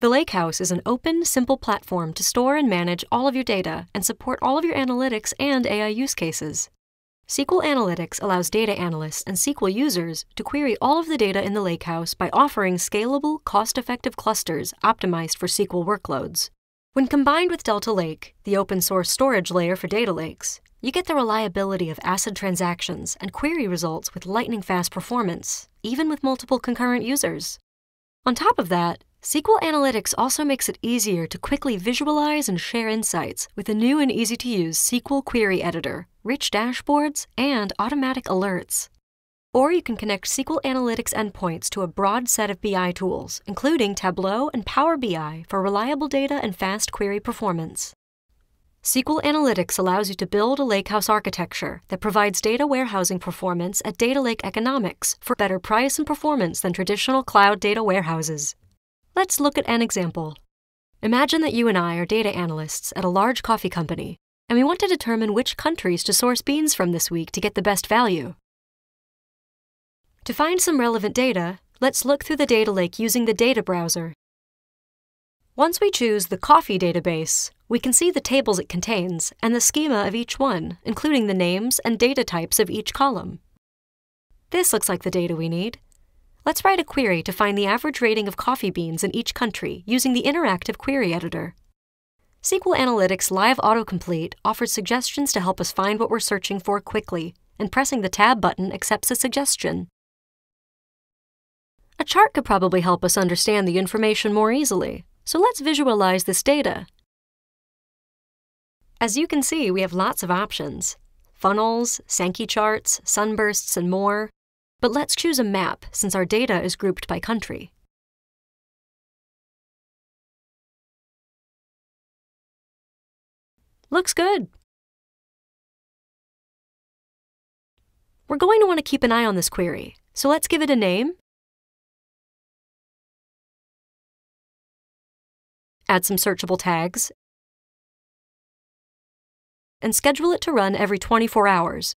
The Lakehouse is an open, simple platform to store and manage all of your data and support all of your analytics and AI use cases. SQL Analytics allows data analysts and SQL users to query all of the data in the Lakehouse by offering scalable, cost effective clusters optimized for SQL workloads. When combined with Delta Lake, the open source storage layer for data lakes, you get the reliability of ACID transactions and query results with lightning fast performance, even with multiple concurrent users. On top of that, SQL Analytics also makes it easier to quickly visualize and share insights with a new and easy to use SQL Query Editor, rich dashboards, and automatic alerts. Or you can connect SQL Analytics endpoints to a broad set of BI tools, including Tableau and Power BI for reliable data and fast query performance. SQL Analytics allows you to build a lakehouse architecture that provides data warehousing performance at data lake economics for better price and performance than traditional cloud data warehouses. Let's look at an example. Imagine that you and I are data analysts at a large coffee company, and we want to determine which countries to source beans from this week to get the best value. To find some relevant data, let's look through the data lake using the data browser. Once we choose the coffee database, we can see the tables it contains and the schema of each one, including the names and data types of each column. This looks like the data we need. Let's write a query to find the average rating of coffee beans in each country using the interactive query editor. SQL Analytics Live Autocomplete offers suggestions to help us find what we're searching for quickly, and pressing the Tab button accepts a suggestion. A chart could probably help us understand the information more easily, so let's visualize this data. As you can see, we have lots of options funnels, Sankey charts, sunbursts, and more. But let's choose a map since our data is grouped by country. Looks good. We're going to want to keep an eye on this query, so let's give it a name add some searchable tags, and schedule it to run every 24 hours.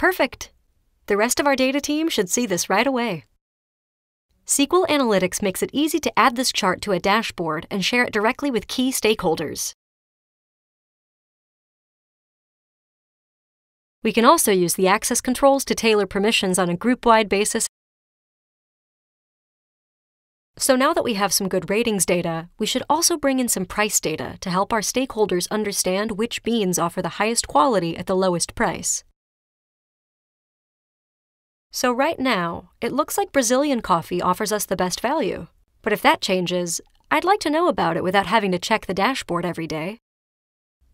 Perfect! The rest of our data team should see this right away. SQL Analytics makes it easy to add this chart to a dashboard and share it directly with key stakeholders. We can also use the access controls to tailor permissions on a group-wide basis so now that we have some good ratings data, we should also bring in some price data to help our stakeholders understand which beans offer the highest quality at the lowest price. So right now, it looks like Brazilian coffee offers us the best value. But if that changes, I'd like to know about it without having to check the dashboard every day.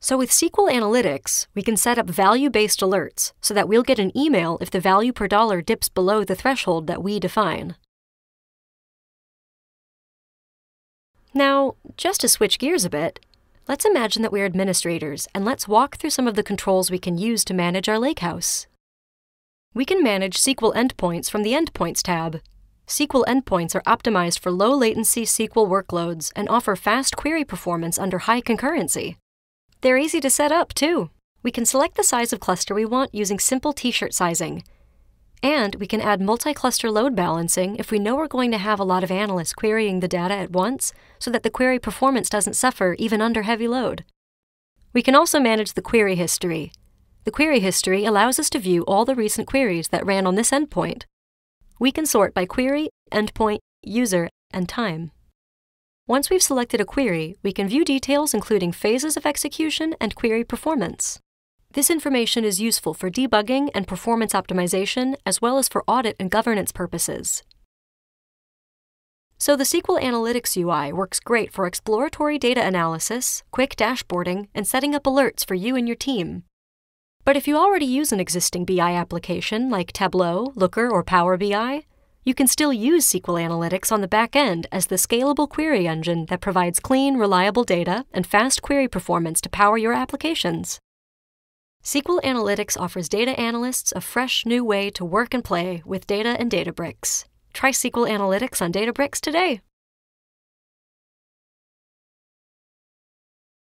So with SQL Analytics, we can set up value-based alerts so that we'll get an email if the value per dollar dips below the threshold that we define. Now, just to switch gears a bit, let's imagine that we're administrators and let's walk through some of the controls we can use to manage our lakehouse. We can manage SQL endpoints from the Endpoints tab. SQL endpoints are optimized for low latency SQL workloads and offer fast query performance under high concurrency. They're easy to set up, too. We can select the size of cluster we want using simple t-shirt sizing, and we can add multi-cluster load balancing if we know we're going to have a lot of analysts querying the data at once so that the query performance doesn't suffer even under heavy load. We can also manage the query history. The query history allows us to view all the recent queries that ran on this endpoint. We can sort by query, endpoint, user, and time. Once we've selected a query, we can view details including phases of execution and query performance. This information is useful for debugging and performance optimization, as well as for audit and governance purposes. So the SQL Analytics UI works great for exploratory data analysis, quick dashboarding, and setting up alerts for you and your team. But if you already use an existing BI application like Tableau, Looker, or Power BI, you can still use SQL Analytics on the back end as the scalable query engine that provides clean, reliable data and fast query performance to power your applications. SQL Analytics offers data analysts a fresh new way to work and play with data and Databricks. Try SQL Analytics on Databricks today.